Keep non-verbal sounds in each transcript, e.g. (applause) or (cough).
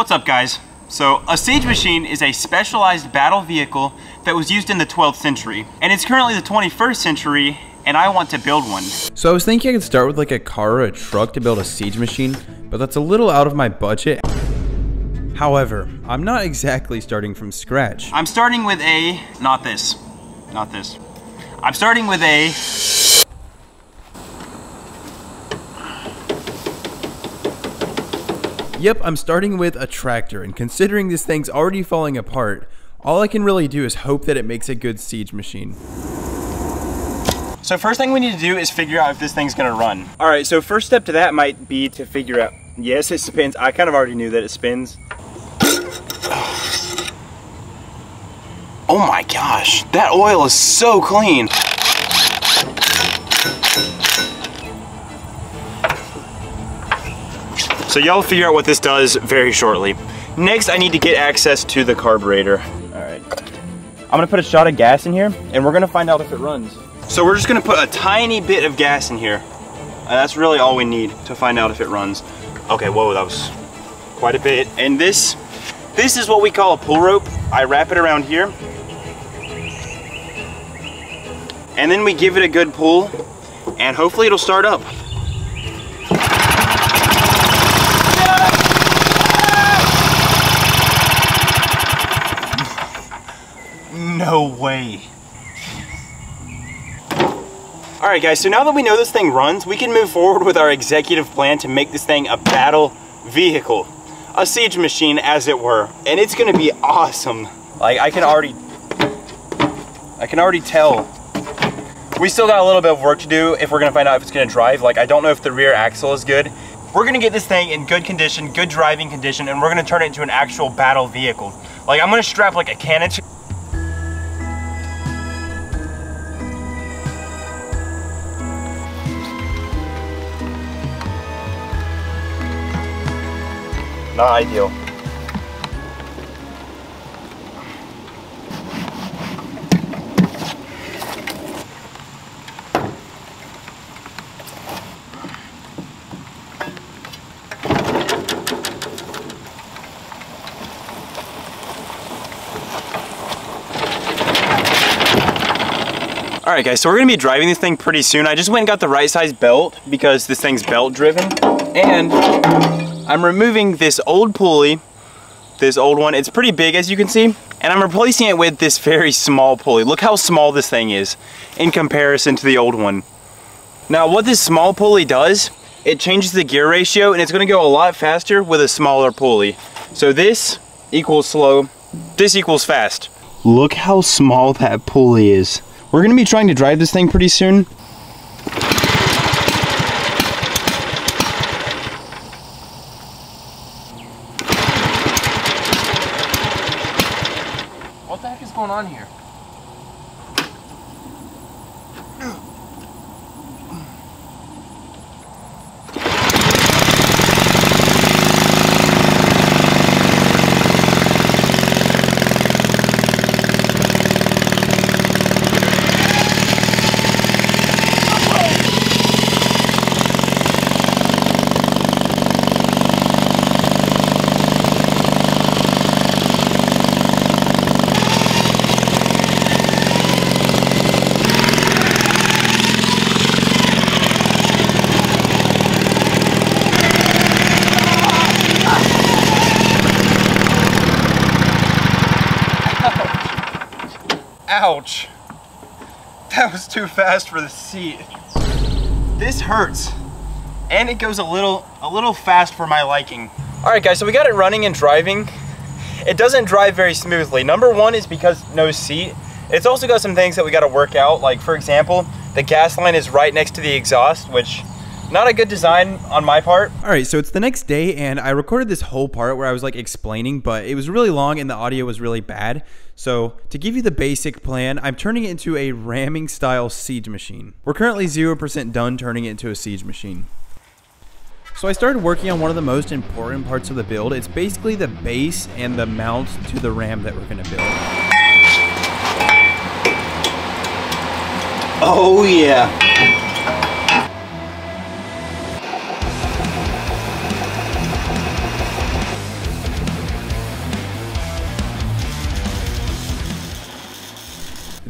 What's up guys? So, a siege machine is a specialized battle vehicle that was used in the 12th century, and it's currently the 21st century, and I want to build one. So I was thinking I could start with like a car or a truck to build a siege machine, but that's a little out of my budget. However, I'm not exactly starting from scratch. I'm starting with a, not this, not this. I'm starting with a Yep, I'm starting with a tractor, and considering this thing's already falling apart, all I can really do is hope that it makes a good siege machine. So first thing we need to do is figure out if this thing's gonna run. All right, so first step to that might be to figure out, yes, it spins. I kind of already knew that it spins. Oh my gosh, that oil is so clean. So y'all figure out what this does very shortly. Next, I need to get access to the carburetor. All right. I'm gonna put a shot of gas in here and we're gonna find out if it runs. So we're just gonna put a tiny bit of gas in here. And that's really all we need to find out if it runs. Okay, whoa, that was quite a bit. And this, this is what we call a pull rope. I wrap it around here. And then we give it a good pull and hopefully it'll start up. No way. All right guys, so now that we know this thing runs, we can move forward with our executive plan to make this thing a battle vehicle. A siege machine, as it were. And it's gonna be awesome. Like, I can already, I can already tell. We still got a little bit of work to do if we're gonna find out if it's gonna drive. Like, I don't know if the rear axle is good. We're gonna get this thing in good condition, good driving condition, and we're gonna turn it into an actual battle vehicle. Like, I'm gonna strap like a cannon to Not ideal. All right guys, so we're gonna be driving this thing pretty soon. I just went and got the right size belt because this thing's belt driven. And I'm removing this old pulley, this old one. It's pretty big as you can see. And I'm replacing it with this very small pulley. Look how small this thing is in comparison to the old one. Now what this small pulley does, it changes the gear ratio and it's gonna go a lot faster with a smaller pulley. So this equals slow, this equals fast. Look how small that pulley is. We're gonna be trying to drive this thing pretty soon. What the heck is going on here? Ouch. That was too fast for the seat. This hurts. And it goes a little a little fast for my liking. All right guys, so we got it running and driving. It doesn't drive very smoothly. Number one is because no seat. It's also got some things that we got to work out. Like for example, the gas line is right next to the exhaust, which not a good design on my part. All right, so it's the next day, and I recorded this whole part where I was like explaining, but it was really long and the audio was really bad. So, to give you the basic plan, I'm turning it into a ramming style siege machine. We're currently 0% done turning it into a siege machine. So I started working on one of the most important parts of the build. It's basically the base and the mount to the ram that we're going to build. Oh yeah.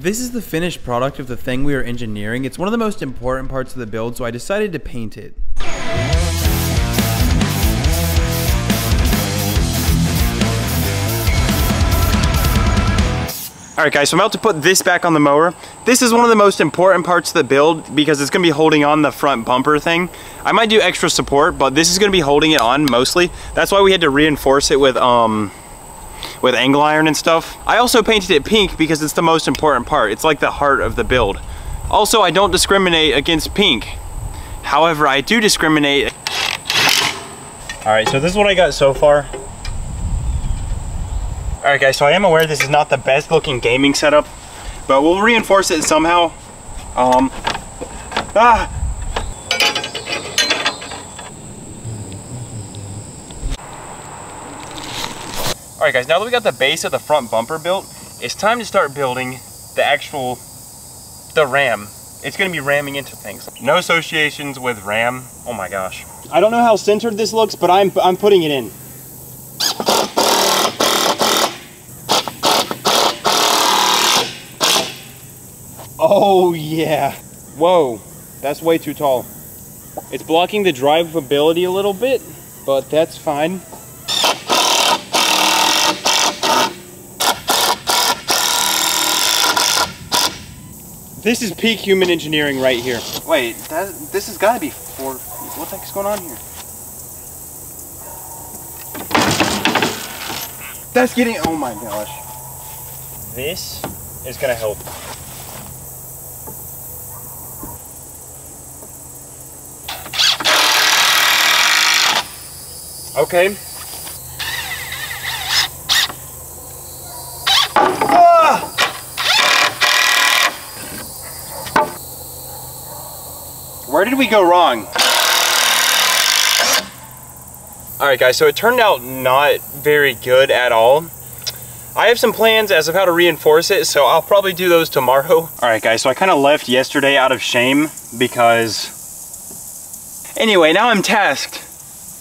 This is the finished product of the thing we are engineering. It's one of the most important parts of the build, so I decided to paint it. Alright guys, so I'm about to put this back on the mower. This is one of the most important parts of the build because it's going to be holding on the front bumper thing. I might do extra support, but this is going to be holding it on mostly. That's why we had to reinforce it with um, with angle iron and stuff. I also painted it pink because it's the most important part. It's like the heart of the build. Also, I don't discriminate against pink. However, I do discriminate. All right, so this is what I got so far. All right guys, so I am aware this is not the best looking gaming setup, but we'll reinforce it somehow. Um, ah! All right guys, now that we got the base of the front bumper built, it's time to start building the actual, the ram. It's gonna be ramming into things. No associations with ram. Oh my gosh. I don't know how centered this looks, but I'm, I'm putting it in. Oh yeah. Whoa, that's way too tall. It's blocking the drivability a little bit, but that's fine. This is peak human engineering right here. Wait, that, this has got to be four. What the heck is going on here? That's getting. Oh my gosh. This is gonna help. Okay. Where did we go wrong? Alright guys, so it turned out not very good at all. I have some plans as of how to reinforce it, so I'll probably do those tomorrow. Alright guys, so I kind of left yesterday out of shame because... Anyway, now I'm tasked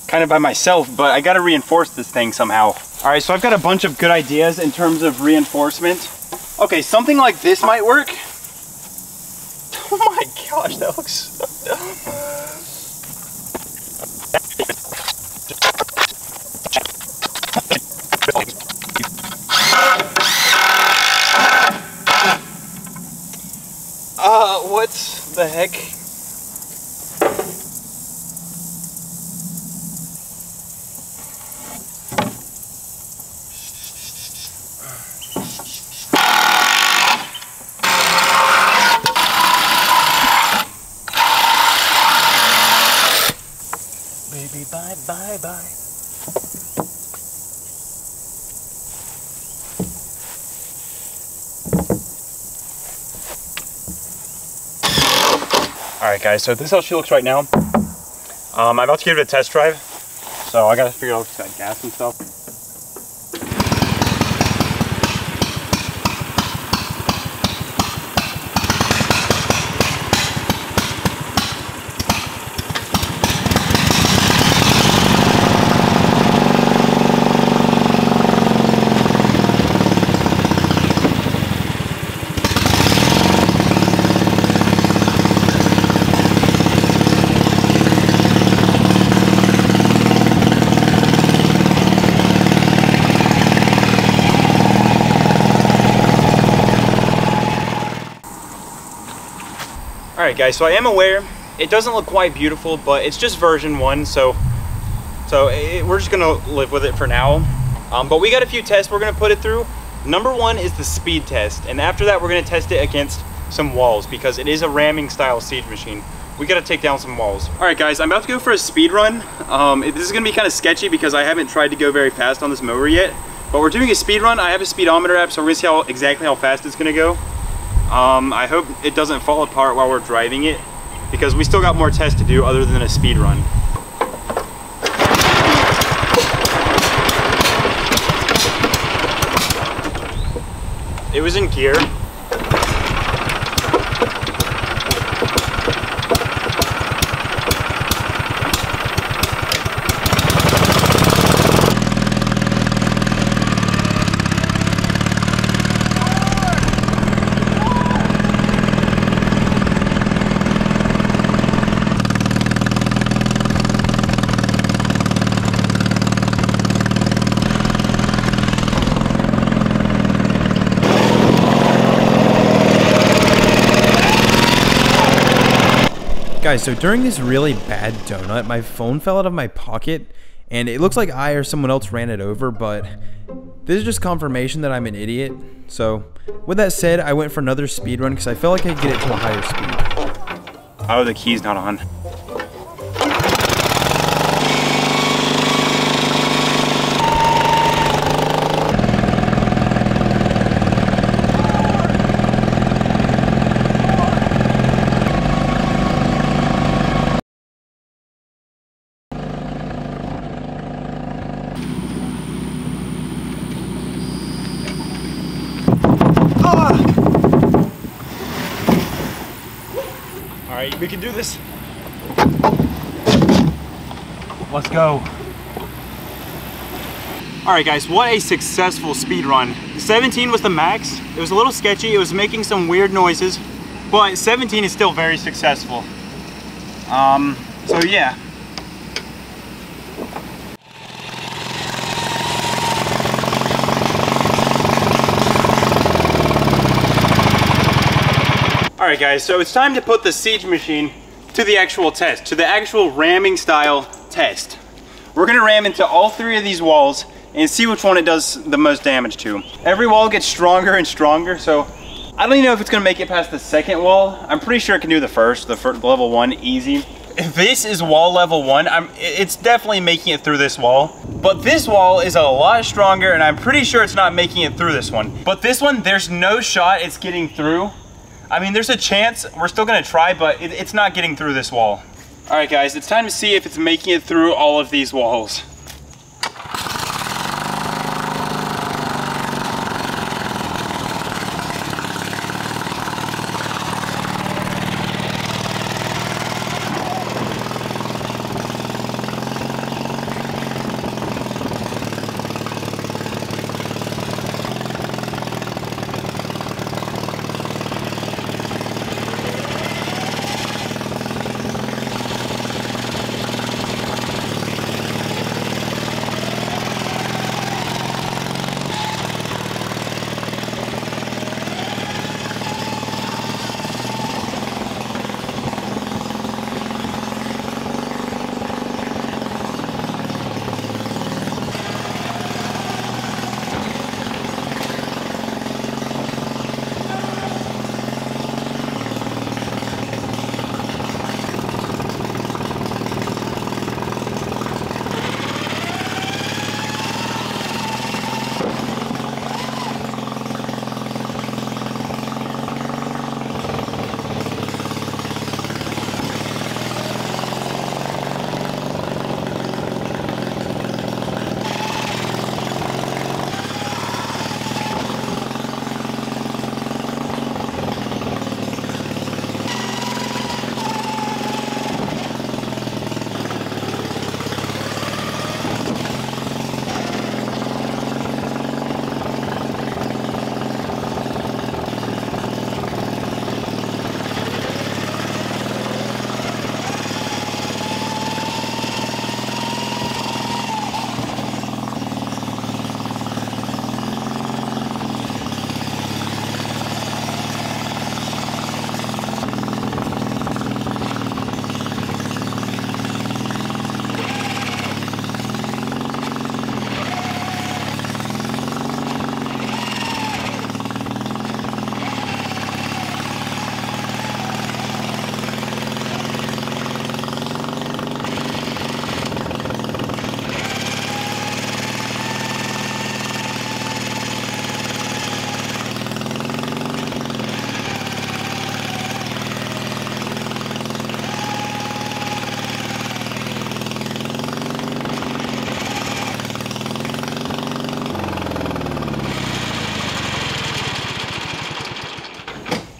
kind of by myself, but I gotta reinforce this thing somehow. All right, so I've got a bunch of good ideas in terms of reinforcement. Okay, something like this might work. (laughs) Oh my gosh, that looks... uh, what the heck? All right, guys, so this is how she looks right now. Um, I'm about to give it a test drive, so I gotta figure out got gas and stuff. All right, guys, so I am aware it doesn't look quite beautiful, but it's just version one, so so it, we're just gonna live with it for now. Um, but we got a few tests we're gonna put it through. Number one is the speed test, and after that, we're gonna test it against some walls because it is a ramming style siege machine. We gotta take down some walls. All right, guys, I'm about to go for a speed run. Um, this is gonna be kind of sketchy because I haven't tried to go very fast on this mower yet, but we're doing a speed run. I have a speedometer app, so we're gonna see how exactly how fast it's gonna go. Um, I hope it doesn't fall apart while we're driving it because we still got more tests to do other than a speed run. It was in gear. Guys, so during this really bad donut, my phone fell out of my pocket, and it looks like I or someone else ran it over, but this is just confirmation that I'm an idiot. So, with that said, I went for another speed run because I felt like I could get it to a higher speed. Oh, the key's not on. We can do this. Let's go. All right, guys, what a successful speed run. 17 was the max. It was a little sketchy. It was making some weird noises, but 17 is still very successful. Um, so yeah. All right, guys, so it's time to put the siege machine to the actual test, to the actual ramming style test. We're gonna ram into all three of these walls and see which one it does the most damage to. Every wall gets stronger and stronger, so I don't even know if it's gonna make it past the second wall. I'm pretty sure it can do the first, the first, level one, easy. If this is wall level one, I'm, it's definitely making it through this wall. But this wall is a lot stronger and I'm pretty sure it's not making it through this one. But this one, there's no shot it's getting through. I mean, there's a chance, we're still gonna try, but it, it's not getting through this wall. All right, guys, it's time to see if it's making it through all of these walls.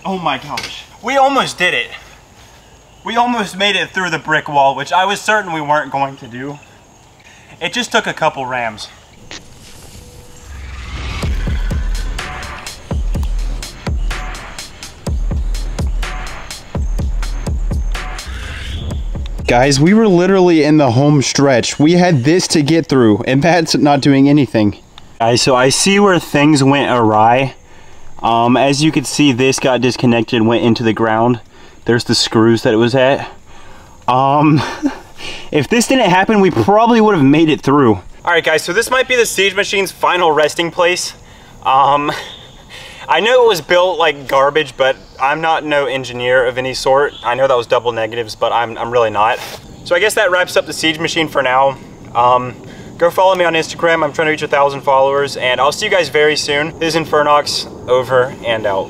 Oh my gosh. We almost did it. We almost made it through the brick wall, which I was certain we weren't going to do. It just took a couple rams. Guys, we were literally in the home stretch. We had this to get through, and that's not doing anything. Guys, so I see where things went awry. Um, as you can see, this got disconnected and went into the ground. There's the screws that it was at. Um, (laughs) if this didn't happen, we probably would have made it through. All right, guys, so this might be the Siege Machine's final resting place. Um, (laughs) I know it was built like garbage, but I'm not no engineer of any sort. I know that was double negatives, but I'm, I'm really not. So I guess that wraps up the Siege Machine for now. Um, go follow me on Instagram. I'm trying to reach a thousand followers, and I'll see you guys very soon. This is Infernox, over and out.